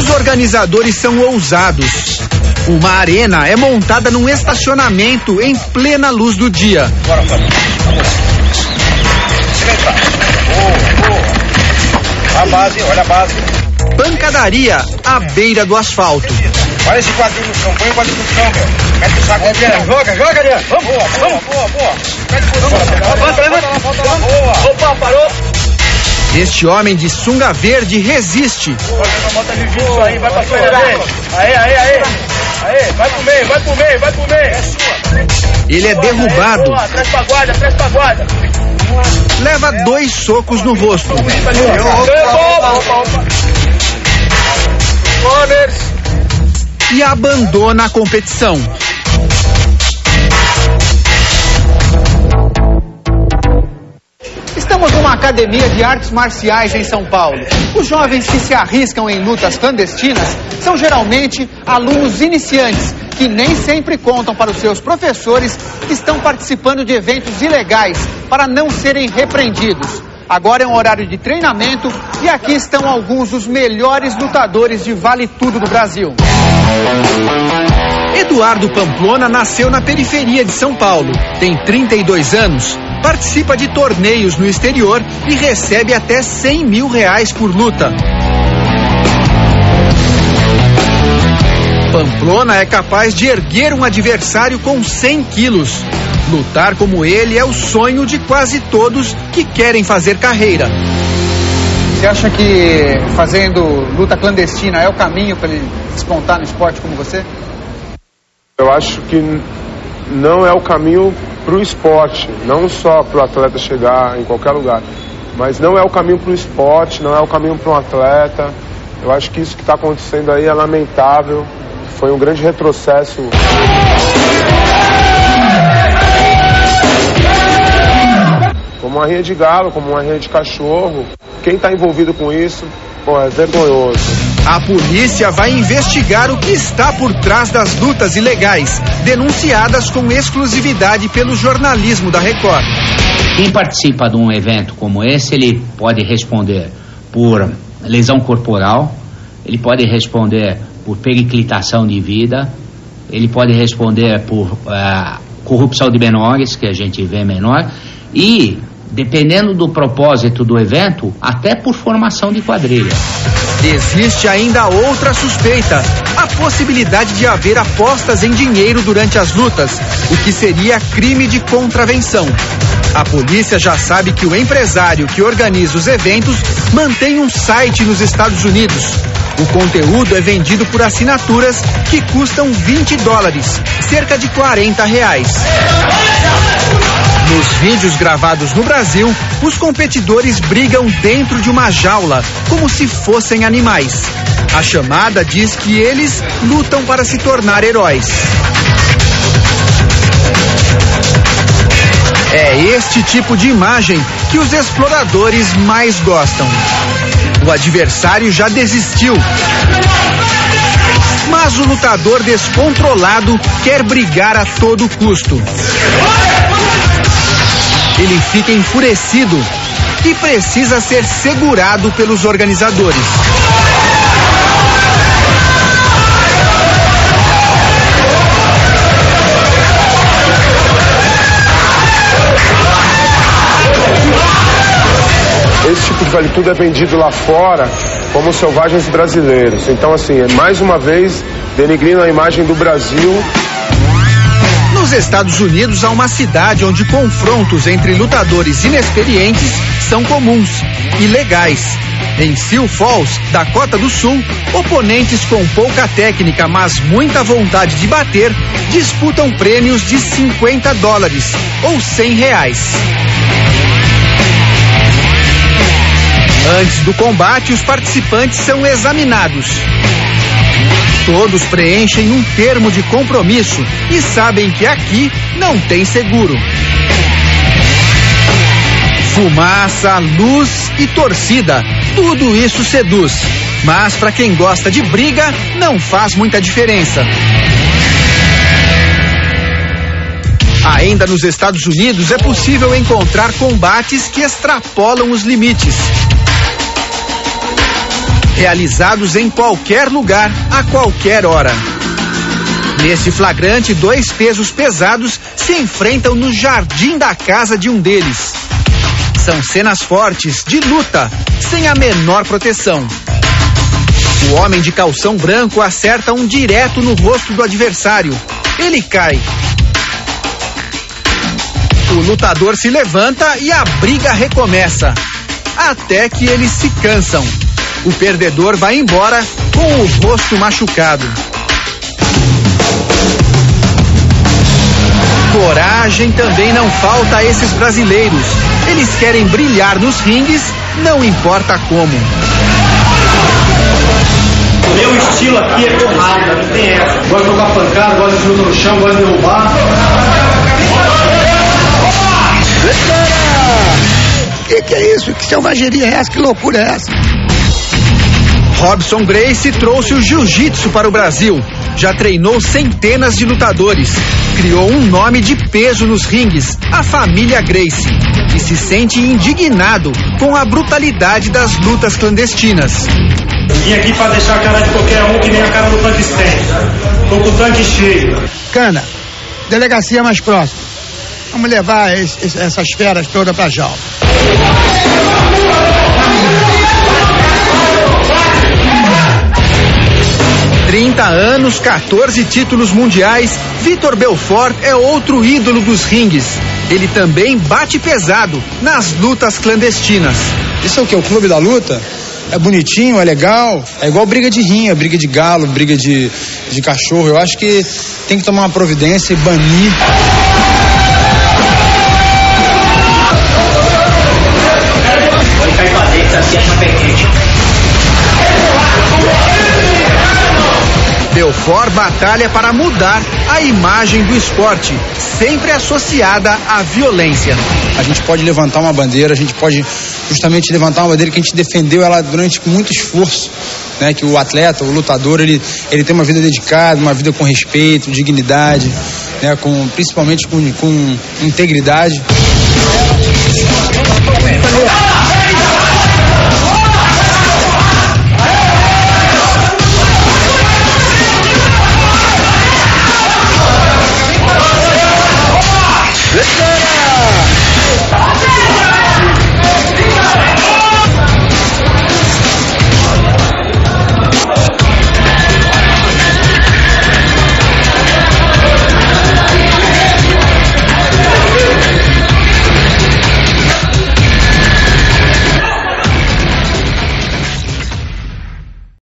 Os organizadores são ousados. Uma arena é montada num estacionamento em plena luz do dia. Bora, Fábio. A base, olha a base. Pancadaria à beira do asfalto. Olha esse quadrinho no chão, põe o quadrinho no chão, velho. Mete o saco Joga, joga, Adriano. Vamos, boa, boa, boa, boa. Mete o Levanta. Opa, parou. Este homem de sunga verde resiste. Bota jiu-jitsu aí, vai pra frente. Aê, aê, aê. Aê, vai pro meio, vai pro meio, vai pro meio. É sua. Ele é derrubado. Boa, atrás pra guarda, atrás pra guarda. Leva dois socos no rosto. E abandona a competição. Estamos numa academia de artes marciais em São Paulo. Os jovens que se arriscam em lutas clandestinas são geralmente alunos iniciantes que nem sempre contam para os seus professores que estão participando de eventos ilegais para não serem repreendidos. Agora é um horário de treinamento e aqui estão alguns dos melhores lutadores de vale tudo do Brasil. Eduardo Pamplona nasceu na periferia de São Paulo. Tem 32 anos, participa de torneios no exterior e recebe até 100 mil reais por luta. Pamplona é capaz de erguer um adversário com 100 quilos. Lutar como ele é o sonho de quase todos que querem fazer carreira. Você acha que fazendo luta clandestina é o caminho para ele despontar no esporte como você? Eu acho que não é o caminho para o esporte, não só para o atleta chegar em qualquer lugar, mas não é o caminho para o esporte, não é o caminho para um atleta. Eu acho que isso que está acontecendo aí é lamentável, foi um grande retrocesso. Como uma rinha de galo, como uma rinha de cachorro. Quem está envolvido com isso, pô, é vergonhoso. A polícia vai investigar o que está por trás das lutas ilegais, denunciadas com exclusividade pelo jornalismo da Record. Quem participa de um evento como esse, ele pode responder por lesão corporal, ele pode responder por periclitação de vida, ele pode responder por uh, corrupção de menores, que a gente vê menor, e, dependendo do propósito do evento, até por formação de quadrilha. Existe ainda outra suspeita: a possibilidade de haver apostas em dinheiro durante as lutas, o que seria crime de contravenção. A polícia já sabe que o empresário que organiza os eventos mantém um site nos Estados Unidos. O conteúdo é vendido por assinaturas que custam 20 dólares, cerca de 40 reais. Nos vídeos gravados no Brasil, os competidores brigam dentro de uma jaula, como se fossem animais. A chamada diz que eles lutam para se tornar heróis. É este tipo de imagem que os exploradores mais gostam. O adversário já desistiu. Mas o lutador descontrolado quer brigar a todo custo. Ele fica enfurecido e precisa ser segurado pelos organizadores. Esse tipo de vale tudo é vendido lá fora como selvagens brasileiros. Então, assim, mais uma vez denigrindo a imagem do Brasil. Nos Estados Unidos há uma cidade onde confrontos entre lutadores inexperientes são comuns e legais. Em Sioux Falls, Dakota do Sul, oponentes com pouca técnica, mas muita vontade de bater, disputam prêmios de 50 dólares ou 100 reais. Antes do combate, os participantes são examinados. Todos preenchem um termo de compromisso e sabem que aqui não tem seguro. Fumaça, luz e torcida, tudo isso seduz. Mas para quem gosta de briga, não faz muita diferença. Ainda nos Estados Unidos é possível encontrar combates que extrapolam os limites. Realizados em qualquer lugar, a qualquer hora. Nesse flagrante, dois pesos pesados se enfrentam no jardim da casa de um deles. São cenas fortes, de luta, sem a menor proteção. O homem de calção branco acerta um direto no rosto do adversário. Ele cai. O lutador se levanta e a briga recomeça. Até que eles se cansam. O perdedor vai embora com o rosto machucado. Coragem também não falta a esses brasileiros. Eles querem brilhar nos ringues, não importa como. O meu estilo aqui é porrada, não tem essa. Gosto de tocar pancada, gosto de luta no chão, gosto de derrubar. Que que é isso? Que selvageria é essa? Que loucura é essa? Robson Grace trouxe o jiu-jitsu para o Brasil. Já treinou centenas de lutadores. Criou um nome de peso nos ringues, a família Grace. E se sente indignado com a brutalidade das lutas clandestinas. Vim aqui pra deixar a cara de qualquer um que nem a cara do tanque tem. Tô com o tanque cheio. Cana, delegacia mais próxima. Vamos levar esse- essas feras todas pra jaula. 30 anos, 14 títulos mundiais, Vitor Belfort é outro ídolo dos ringues. Ele também bate pesado nas lutas clandestinas. Isso é o que? O clube da luta? É bonitinho, é legal. É igual briga de rinha, briga de galo, briga de, de cachorro. Eu acho que tem que tomar uma providência e banir. Belfort batalha para mudar a imagem do esporte, sempre associada à violência. A gente pode levantar uma bandeira, a gente pode justamente levantar uma bandeira que a gente defendeu ela durante muito esforço. Né, que o atleta, o lutador, ele, ele tem uma vida dedicada, uma vida com respeito, dignidade, né, com, principalmente com, com integridade.